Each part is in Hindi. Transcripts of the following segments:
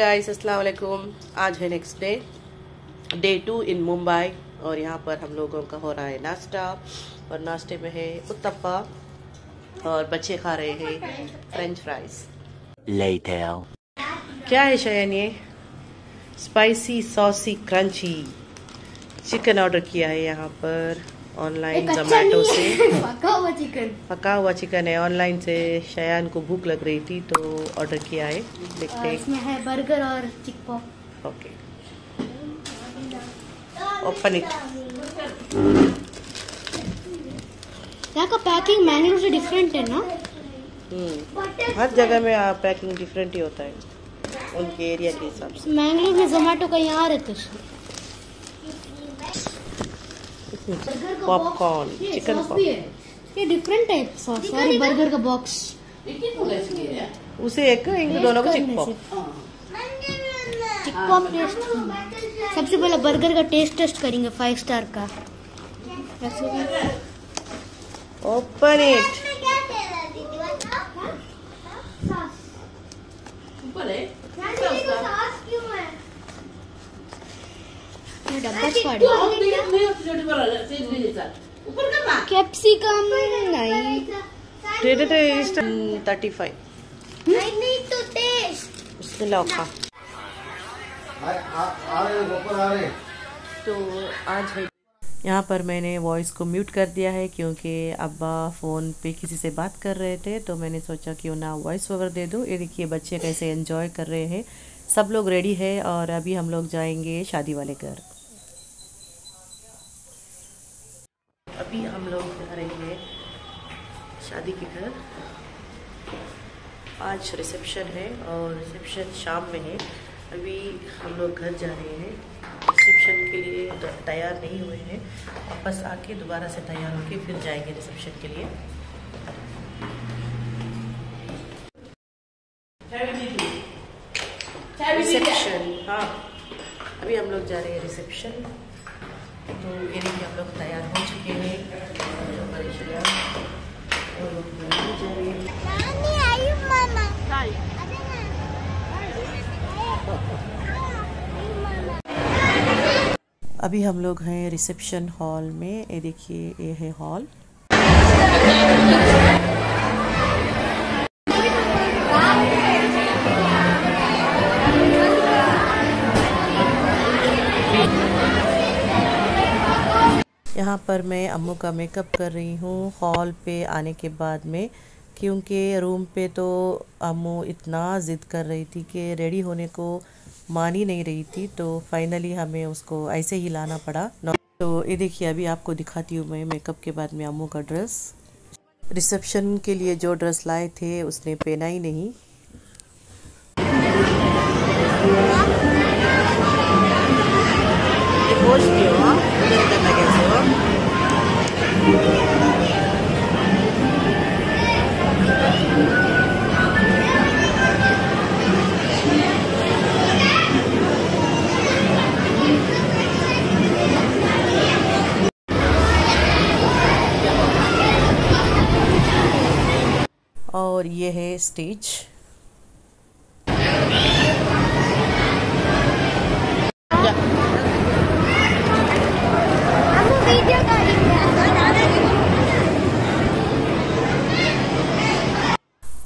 गाइस अस्सलाम वालेकुम आज है next day day two in Mumbai और यहाँ पर हम लोगों का हो रहा है नाश्ता। और नाश्ते में है उत्तपा और बच्चे खा रहे हैं फ्रेंच फ्राइज Later. क्या है शयन ये? Spicy saucy crunchy chicken order किया है यहाँ पर। ऑनलाइन जोमेटो से। हुआ चिकन? पका हुआ चिकन है। ऑनलाइन से शयान को भूख लग रही थी तो ऑर्डर किया है। देखते हैं। इसमें है बर्गर और चिक पॉप ओके ओपन इट यहाँ का पैकिंग मैन्यू से डिफरेंट है ना? हर जगह में पैकिंग डिफरेंट ही होता है। उनके एरिया के हिसाब से। मैंगलोर में जोमेटो का यहाँ रहता है पॉपकॉर्न चिकन पॉप ये डिफरेंट टाइप सॉस और बर्गर का बॉक्स उसे एक इन दोनों को चिक पॉप चिक पॉप टेस्ट। सबसे पहले बर्गर का टेस्ट टेस्ट करेंगे फाइव स्टार का। ओपन इट ये डब्बा कैप्सिकम नहीं। थर्टी फाइव उसमें लौका तो आज है यहाँ पर मैंने वॉइस को म्यूट कर दिया है क्योंकि अब्बा फ़ोन पे किसी से बात कर रहे थे तो मैंने सोचा क्यों ना वॉइस ओवर दे दूँ। ये देखिए बच्चे कैसे एंजॉय कर रहे हैं। सब लोग रेडी है और अभी हम लोग जाएँगे शादी वाले घर। अभी हम लोग जा रहे हैं शादी के घर। आज रिसेप्शन है और रिसेप्शन शाम में है। अभी हम लोग घर जा रहे हैं। रिसेप्शन के लिए तो तैयार नहीं हुए हैं। वापस आके दोबारा से तैयार होके फिर जाएँगे रिसेप्शन के लिए। रिसेप्शन हाँ। अभी हम लोग जा रहे हैं रिसेप्शन। तो ये देखिए हम लोग तैयार हो चुके हैं। हैं अभी हम लोग हैं रिसेप्शन हॉल में। ये देखिए ये है हॉल। यहाँ पर मैं अम्मू का मेकअप कर रही हूँ। हॉल पे आने के बाद में, क्योंकि रूम पे तो अम्मू इतना ज़िद कर रही थी कि रेडी होने को मान ही नहीं रही थी तो फाइनली हमें उसको ऐसे ही लाना पड़ा। तो ये देखिए, अभी आपको दिखाती हूँ मैं मेकअप के बाद में अम्मू का ड्रेस रिसेप्शन के लिए जो ड्रेस लाए थे, उसने पहना ही नहीं। और ये है स्टेज।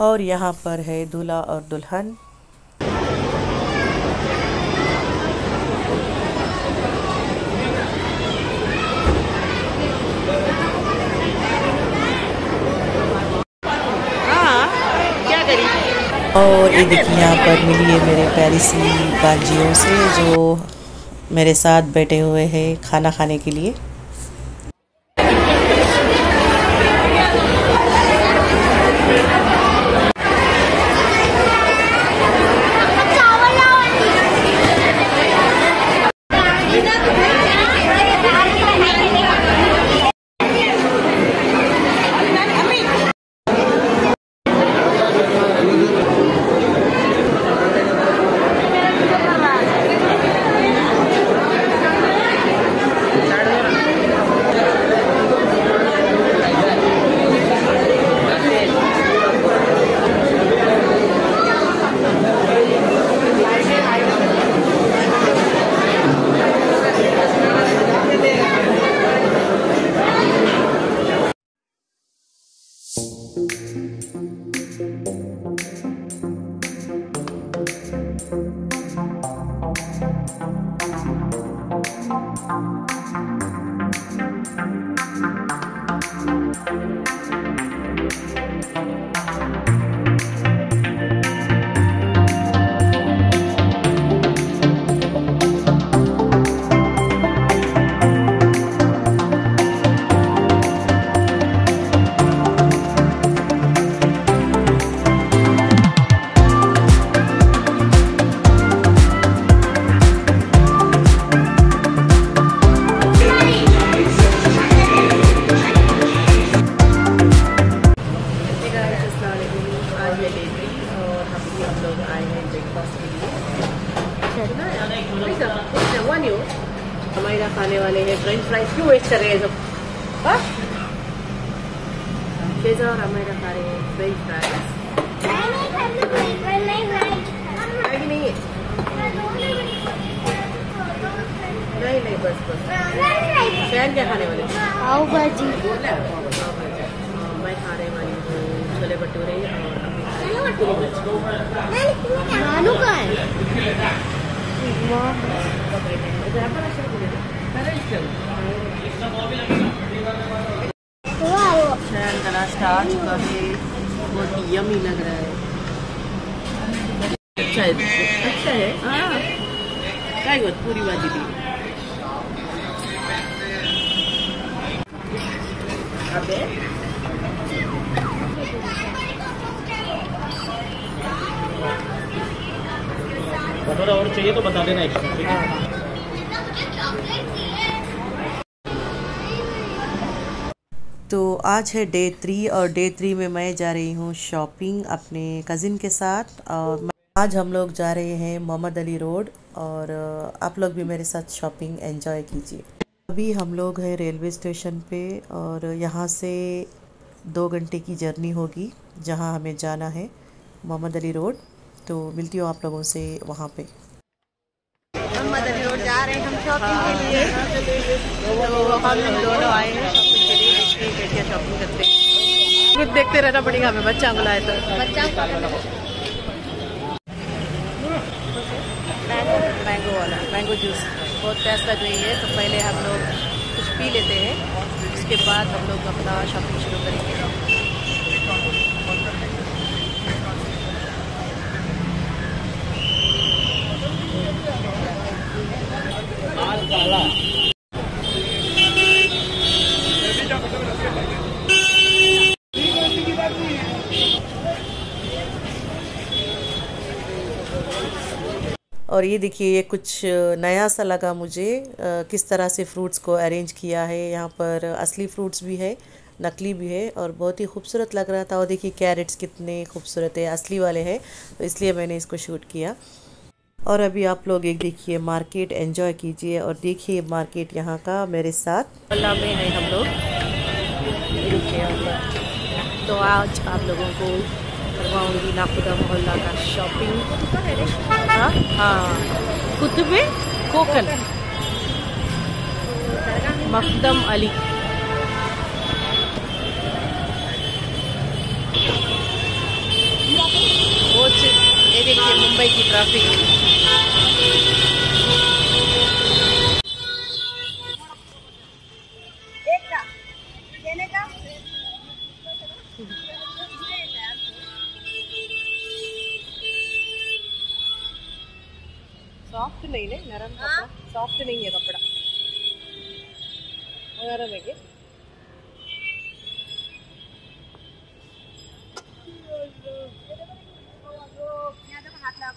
और यहाँ पर है दूल्हा और दुल्हन। और ये देखिए यहाँ पर मिली है मेरे प्यारी सी बाजियों से जो मेरे साथ बैठे हुए हैं खाना खाने के लिए। चढ़ना है हमारे खाने वाले हैं फ्रेंच फ्राइज क्यों वेस्ट कर रहे हैं सब शेजा और हमारे खा रहे हैं फ्रेंच फ्राइज नहीं नहीं बस बस शहर क्या खाने वाले पाव भाजी। मैं खाने वाली हूँ। छोले भटूरे और शहर का नाश्ता आ बहुत यमी लग रहा है। अच्छा है। अच्छा है हाँ काय पूरी भाजी दी चाहिए तो बता देना एक्स्ट्रा ठीक है? तो आज है डे थ्री और डे थ्री में मैं जा रही हूँ शॉपिंग अपने कज़िन के साथ। और आज हम लोग जा रहे हैं मोहम्मद अली रोड और आप लोग भी मेरे साथ शॉपिंग एंजॉय कीजिए। अभी हम लोग हैं रेलवे स्टेशन पे और यहाँ से दो घंटे की जर्नी होगी जहाँ हमें जाना है मोहम्मद अली रोड। तो मिलती हूँ आप लोगों से वहाँ पे। मोहम्मद जा रहे हैं हम शॉपिंग के लिए। तो हम लोग दोनों आए हैं शॉपिंग के लिए क्या शॉपिंग करते हैं। कुछ देखते रहना पड़ेगा हमें बच्चा बुलाए तो। बच्चा मैंगो मैंगो वाला मैंगो जूस। बहुत प्यास लग रही है तो पहले हम लोग कुछ पी लेते हैं उसके बाद हम लोग अपना शॉपिंग शुरू करेंगे। और ये देखिए, ये कुछ नया सा लगा मुझे किस तरह से फ्रूट्स को अरेंज किया है। यहाँ पर असली फ्रूट्स भी है, नकली भी है और बहुत ही खूबसूरत लग रहा था। और देखिए कैरेट्स कितने खूबसूरत है, असली वाले हैं तो इसलिए मैंने इसको शूट किया। और अभी आप लोग एक देखिए मार्केट एंजॉय कीजिए और देखिए मार्केट यहाँ का मेरे साथ। अल्लाह में है हम लोग। तो आज आप लोगों को करवाऊँगी नाखुदा मोहल्ला का शॉपिंग हाँ हाँ। कुतुबे कोकन। मखदम अली। देखिए मुंबई की ट्रैफ़िक सॉफ्ट नहीं है नरम कपड़ा। सॉफ्ट नहीं है कपड़ा। नरम है क्या? हाथ लाभ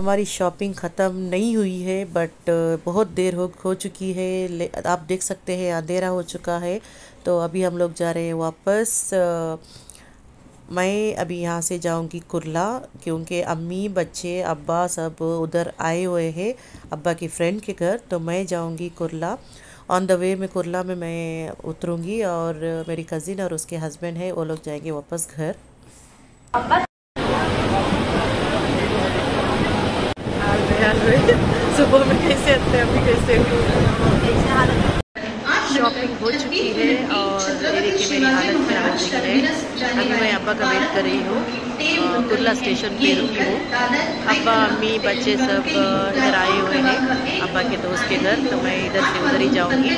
हमारी शॉपिंग ख़त्म नहीं हुई है बट बहुत देर हो हो चुकी है। आप देख सकते हैं अंधेरा हो चुका है। तो अभी हम लोग जा रहे हैं वापस। अ, मैं अभी यहाँ से जाऊँगी कुरला क्योंकि अम्मी बच्चे अब्बा सब उधर आए हुए हैं अब्बा की फ्रेंड के घर। तो मैं जाऊँगी कुरला। ऑन द वे में कुरला में मैं उतरूँगी और मेरी कज़िन और उसके हस्बैंड है वो लोग जाएँगे वापस घर। सुबह में कैसे आते हैं? अभी कैसे शॉपिंग हो चुकी है और ये देखिए मेरी हालत क्या हो गई है। अभी मैं अब्बा का वेट कर रही हूँ कुर्ला स्टेशन पे रुकी हूँ। अब्बा अम्मी बच्चे सब इधर आए हुए हैं अब्बा के दोस्त के घर तो मैं इधर से उधर ही जाऊँगी।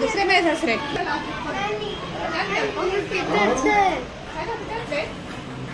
दुसरे मेरे सासरे।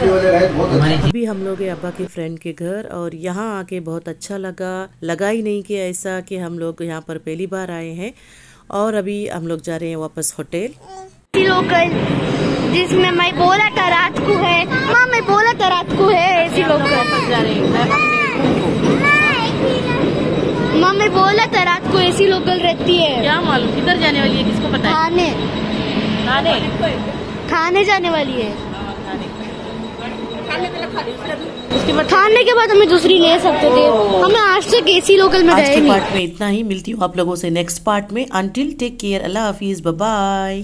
अभी हम लोग हैं अब्बा के फ्रेंड के घर और यहाँ आके बहुत अच्छा लगा। लगा ही नहीं कि ऐसा कि हम लोग यहाँ पर पहली बार आए हैं और अभी हम लोग जा रहे हैं वापस होटल। एसी लोकल जिसमें मैं बोला था रात को है। माँ मैं बोला था रात को है एसी लोकल जा रहे हैं। माँ मैं बोला था रात को एसी लोकल रहती है। क्या मालूम किधर जाने वाली है किसको पता थाने खाने। थाने जाने वाली है। उसके बाद थाने के बाद हमें दूसरी ले सकते थे। हमें आज तक एसी लोकल में आज के पार्ट में इतना ही। मिलती हूँ आप लोगों से नेक्स्ट पार्ट में। अंटिल टेक केयर अल्लाह हाफिज बाय